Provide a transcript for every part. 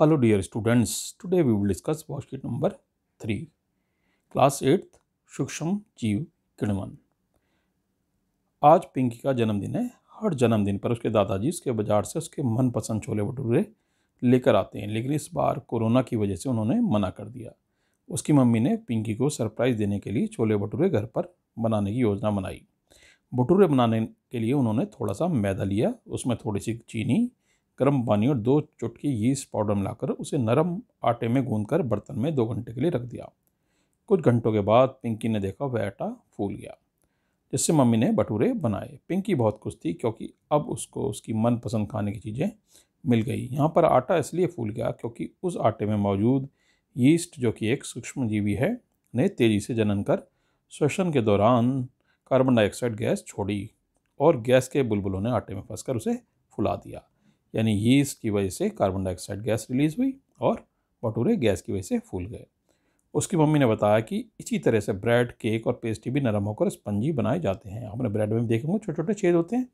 Hello dear students, today we will discuss worksheet number 3, class 8th सूक्ष्म जीव किणवन आज पिंकी का जन्मदिन है। हर जन्मदिन पर उसके दादाजी उसके बाज़ार से उसके मनपसंद छोले भटूरे लेकर आते हैं। लेकिन इस बार कोरोना की वजह से उन्होंने मना कर दिया। उसकी मम्मी ने पिंकी को सरप्राइज़ देने के लिए छोले भटूरे घर पर बनाने की योजना बनाई। भटूरे बनाने के लिए उन्होंने थोड़ा सा मैदा लिया। उसमें थोड़ी सी चीनी गर्म पानी और दो चुटकी यीस्ट पाउडर मिलाकर उसे नरम आटे में गूंदकर बर्तन में दो घंटे के लिए रख दिया। कुछ घंटों के बाद पिंकी ने देखा वह आटा फूल गया, जिससे मम्मी ने भटूरे बनाए। पिंकी बहुत खुश थी क्योंकि अब उसको उसकी मनपसंद खाने की चीज़ें मिल गई। यहाँ पर आटा इसलिए फूल गया क्योंकि उस आटे में मौजूद यीस्ट जो कि एक सूक्ष्म जीवी है, ने तेज़ी से जनन कर श्वसन के दौरान कार्बन डाइऑक्साइड गैस छोड़ी और गैस के बुलबुलों ने आटे में फंसकर उसे फुला दिया। यानी यीस्ट की वजह से कार्बन डाइऑक्साइड गैस रिलीज़ हुई और भटूरे गैस की वजह से फूल गए। उसकी मम्मी ने बताया कि इसी तरह से ब्रेड केक और पेस्ट्री भी नरम होकर स्पंजी बनाए जाते हैं। आपने ब्रेड में देखेंगे छोटे छोटे छेद होते हैं,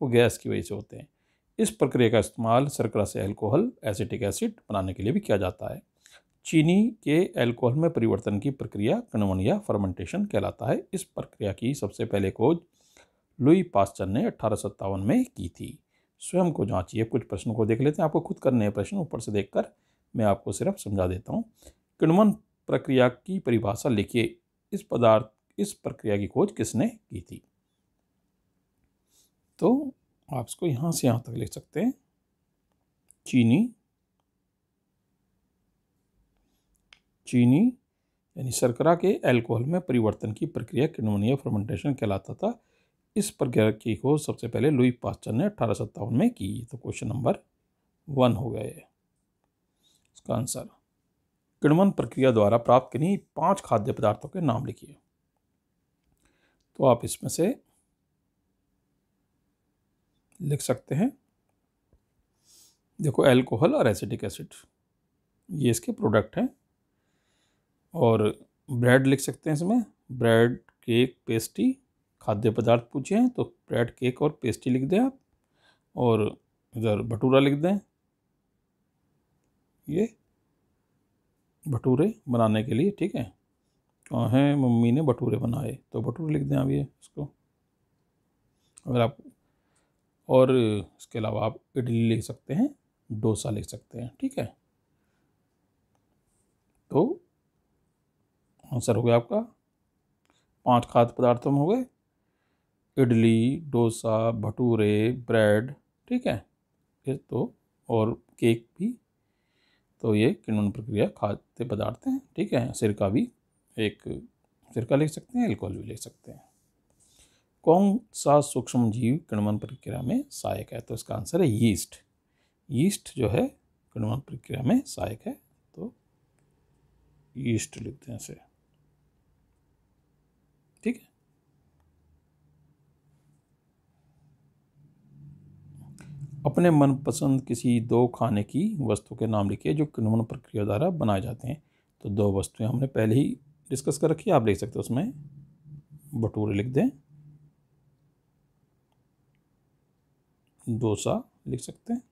वो गैस की वजह से होते हैं। इस प्रक्रिया का इस्तेमाल सरकरा से एल्कोहल एसिटिक एसिड बनाने के लिए भी किया जाता है। चीनी के एल्कोहल में परिवर्तन की प्रक्रिया कणवन या फर्मेंटेशन कहलाता है। इस प्रक्रिया की सबसे पहले खोज लुई पास्चर ने अठारह सौ सत्तावन में की थी। स्वयं को जांचिए, कुछ प्रश्नों को देख लेते हैं। आपको खुद करने हैं प्रश्न, ऊपर से देखकर मैं आपको सिर्फ़ समझा देता हूँ। किण्वन प्रक्रिया की परिभाषा लिखिए। इस पदार्थ, इस प्रक्रिया की खोज किसने की थी? तो आप इसको यहाँ से यहाँ तक लिख सकते हैं। चीनी चीनी यानी शर्करा के अल्कोहल में परिवर्तन की प्रक्रिया किण्वन या फर्मेंटेशन कहलाता था। इस प्रक्रिया की खोज सबसे पहले लुई पास्चर ने अठारह सौ सत्तावन में की तो क्वेश्चन नंबर वन हो गए। इसका आंसर किण्वन प्रक्रिया द्वारा प्राप्त किन्हीं पाँच खाद्य पदार्थों के नाम लिखिए। तो आप इसमें से लिख सकते हैं, देखो एल्कोहल और एसिटिक एसिड ये इसके प्रोडक्ट हैं। और ब्रेड लिख सकते हैं इसमें ब्रेड केक पेस्ट्री खाद्य पदार्थ पूछे हैं तो ब्रेड, केक और पेस्ट्री लिख दें आप और इधर भटूरा लिख दें। ये भटूरे बनाने के लिए, ठीक है? कहाँ हैं? मम्मी ने भटूरे बनाए तो भटूरे लिख दें आप ये इसको। अगर आप और इसके अलावा आप इडली लिख सकते हैं, डोसा लिख सकते हैं, ठीक है? तो आंसर हो गया आपका, पाँच खाद्य पदार्थों में हो गए। इडली, डोसा, भटूरे, ब्रेड, ठीक है? ये तो और केक भी। तो ये किण्वन प्रक्रिया खाद्य पदार्थ हैं, ठीक है? सिरका भी एक, सिरका ले सकते हैं एल्कोहल भी ले सकते हैं। कौन सा सूक्ष्म जीव किण्वन प्रक्रिया में सहायक है? तो इसका आंसर है यीस्ट। यीस्ट जो है, किण्वन प्रक्रिया में सहायक है तो यीस्ट लिखते हैं इसे। ठीक है? अपने मनपसंद किसी दो खाने की वस्तु के नाम लिखिए जो किण्वन प्रक्रिया द्वारा बनाए जाते हैं। तो दो वस्तुएँ हमने पहले ही डिस्कस कर रखी है, आप लिख सकते हो उसमें। भटूरे लिख दें। डोसा लिख सकते हैं।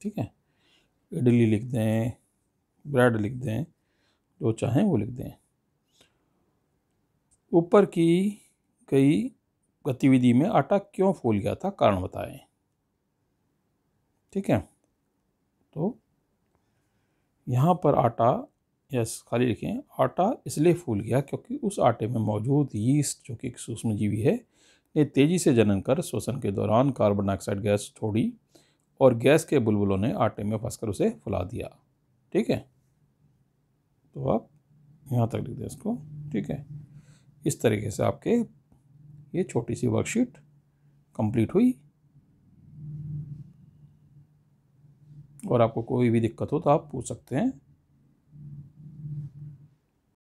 ठीक है। इडली लिख दें, ब्रेड लिख दें, जो चाहें वो लिख दें। ऊपर की कई गतिविधि में आटा क्यों फूल गया था? कारण बताएँ। ठीक है? तो यहाँ पर आटा, यस, खाली लिखें आटा इसलिए फूल गया क्योंकि उस आटे में मौजूद यीस्ट, जो कि एक सूक्ष्म जीवी है, ने तेज़ी से जनन कर श्वसन के दौरान कार्बन डाइऑक्साइड गैस छोड़ी और गैस के बुलबुलों ने आटे में फंसकर उसे फुला दिया। ठीक है? तो आप यहाँ तक लिख दें इसको। ठीक है? इस तरीके से आपके ये छोटी सी वर्कशीट कंप्लीट हुई। और आपको कोई भी दिक्कत हो तो आप पूछ सकते हैं।